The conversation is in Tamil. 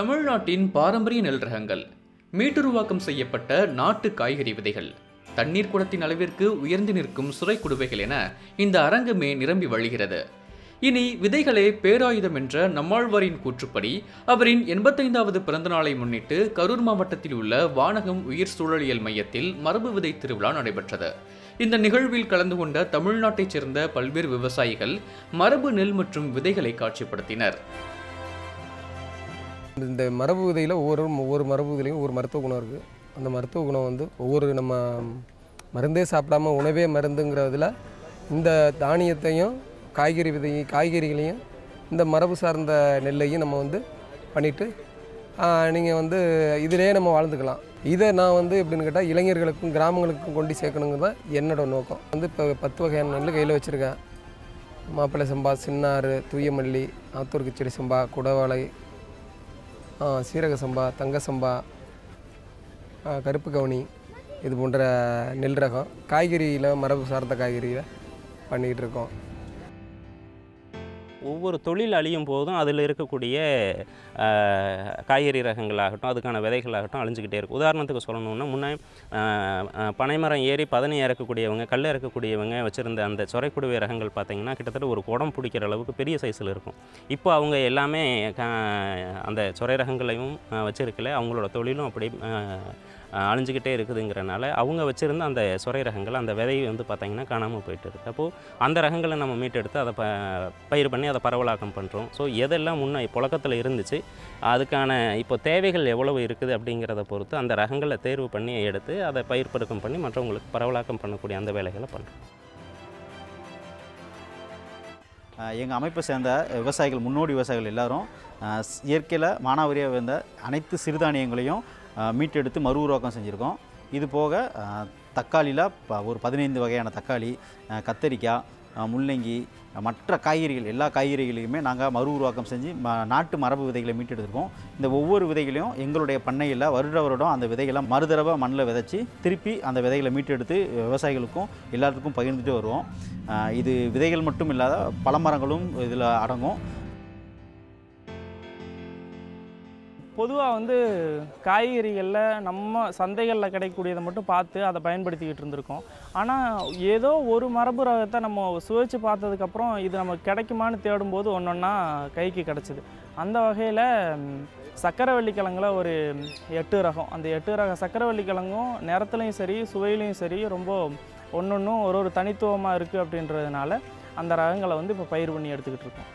தமிழ்நாட்டின் பாரம்பரிய நெல் ரகங்கள் மீட்டுருவாக்கம் செய்யப்பட்ட நாட்டு காய்கறி விதைகள். தண்ணீர் குடத்தின் அளவிற்கு உயர்ந்து நிற்கும் சுரை குடுவைகள் என இந்த அரங்கமே நிரம்பி வழிகிறது. இனி விதைகளே பேராயுதம் என்ற நம்மாழ்வாரின் கூற்றுப்படி அவரின் எண்பத்தைந்தாவது பிறந்தநாளை முன்னிட்டு கரூர் மாவட்டத்தில் உள்ள வானகம் உயிர் சூழலியல் மையத்தில் மரபு விதை திருவிழா நடைபெற்றது. இந்த நிகழ்வில் கலந்து கொண்ட தமிழ்நாட்டைச் சேர்ந்த பல்வேறு விவசாயிகள் மரபு நெல் மற்றும் விதைகளை காட்சிப்படுத்தினர். இந்த மரபு விதையில் ஒவ்வொரு ஒவ்வொரு மரபு விதையிலையும் ஒவ்வொரு மருத்துவ குணம் இருக்குது அந்த மருத்துவ குணம் வந்து ஒவ்வொரு நம்ம மருந்தே சாப்பிடாம உணவே மருந்துங்கிறதுல இந்த தானியத்தையும் காய்கறி விதை காய்கறிகளையும் இந்த மரபு சார்ந்த நெல்லையும் நம்ம வந்து பண்ணிவிட்டு நீங்கள் வந்து இதிலே நம்ம வாழ்ந்துக்கலாம். இதை நான் வந்து எப்படின்னு கேட்டால் இளைஞர்களுக்கும் கிராமங்களுக்கும் கொண்டு சேர்க்கணுங்கிறது தான் என்னோட நோக்கம். வந்து இப்போ பத்து வகையான நெல் கையில் வச்சுருக்கேன். மாப்பிள்ளை சம்பா சின்னாறு தூயமல்லி ஆத்தூர் கிச்சடி சம்பா குடவாளை சீரக சம்பா தங்க சம்பா கருப்பு கவுனி இது போன்ற நெல் ரகம். காய்கறியில் மரபு சார்ந்த காய்கறியில் பண்ணிக்கிட்டு இருக்கோம். ஒவ்வொரு தொழில் அழியும் போதும் அதில் இருக்கக்கூடிய காய்கறி ரகங்களாகட்டும் அதுக்கான விதைகளாகட்டும் அழிஞ்சிக்கிட்டே இருக்கும். உதாரணத்துக்கு சொல்லணும்னா முன்னே பனைமரம் ஏறி பதனி இறக்கக்கூடியவங்க கல் இறக்கக்கூடியவங்க வச்சுருந்த அந்த சொரைக்குடுவை ரகங்கள் பார்த்திங்கன்னா கிட்டத்தட்ட ஒரு குடம் பிடிக்கிற அளவுக்கு பெரிய சைஸில் இருக்கும். இப்போ அவங்க எல்லாமே க- அந்த சொரை ரகங்களையும் வச்சுருக்கல அவங்களோட தொழிலும் அப்படி அழிஞ்சுக்கிட்டே இருக்குதுங்கிறனால அவங்க வச்சுருந்த அந்த சுரை ரகங்கள் அந்த விதை வந்து பார்த்திங்கன்னா காணாமல் போயிட்டு இருக்குது அப்போது அந்த ரகங்களை நம்ம மீட்டெடுத்து அதை ப பயிர் பண்ணி அதை பரவலாக்கம் பண்ணுறோம் ஸோ எதெல்லாம் முன்னே புழக்கத்தில் இருந்துச்சு அதுக்கான இப்போ தேவைகள் எவ்வளவு இருக்குது அப்படிங்கிறத பொறுத்து அந்த ரகங்களை தேர்வு பண்ணி எடுத்து அதை பயிர் பெருக்கம் பண்ணி மற்றவங்களுக்கு பரவலாக்கம் பண்ணக்கூடிய அந்த வேலைகளை பண்ணுறோம் எங்கள் அமைப்பை சேர்ந்த விவசாயிகள் முன்னோடி விவசாயிகள் எல்லாரும் இயற்கையில் மானாவரியாக வந்த அனைத்து சிறுதானியங்களையும் மீட்டெடுத்து மறு உருவாக்கம் செஞ்சுருக்கோம். இது போக தக்காளியில் ப- ஒரு பதினைந்து வகையான தக்காளி கத்தரிக்காய் முள்ளங்கி மற்ற காய்கறிகள் எல்லா காய்கறிகளையுமே நாங்கள் மறு உருவாக்கம் செஞ்சு ம நாட்டு மரபு விதைகளை மீட்டெடுத்திருக்கோம் இந்த ஒவ்வொரு விதைகளையும் எங்களுடைய பண்ணையில் வருட வருடம் அந்த விதைகளை மறுதடவை மண்ணில் விதைச்சி திருப்பி அந்த விதைகளை மீட்டெடுத்து விவசாயிகளுக்கும் எல்லாத்துக்கும் பகிர்ந்துட்டு வருவோம். இது விதைகள் மட்டும் இல்லாத பழமரங்களும் இதில் அடங்கும். பொதுவாக வந்து காய்கறிகளில் நம்ம சந்தைகளில் கிடைக்கக்கூடியதை மட்டும் பார்த்து அதை பயன்படுத்திக்கிட்டு இருந்திருக்கோம். ஆனால் ஏதோ ஒரு மரபு ரகத்தை நம்ம சுவைச்சு பார்த்ததுக்கப்புறம் இது நமக்கு கிடைக்குமான்னு தேடும்போது ஒன்று ஒன்றா கைக்கு கிடச்சிது. அந்த வகையில் சக்கரவள்ளி கிழங்குல ஒரு எட்டு ரகம். அந்த எட்டு ரக சக்கரவள்ளி கிழங்கும் நிறத்துலையும் சரி சுவையிலையும் சரி ரொம்ப ஒன்று ஒன்றும் ஒரு ஒரு தனித்துவமாக இருக்குது அப்படின்றதுனால அந்த ரகங்களை வந்து இப்போ பயிர் பண்ணி எடுத்துக்கிட்டு இருக்கோம்.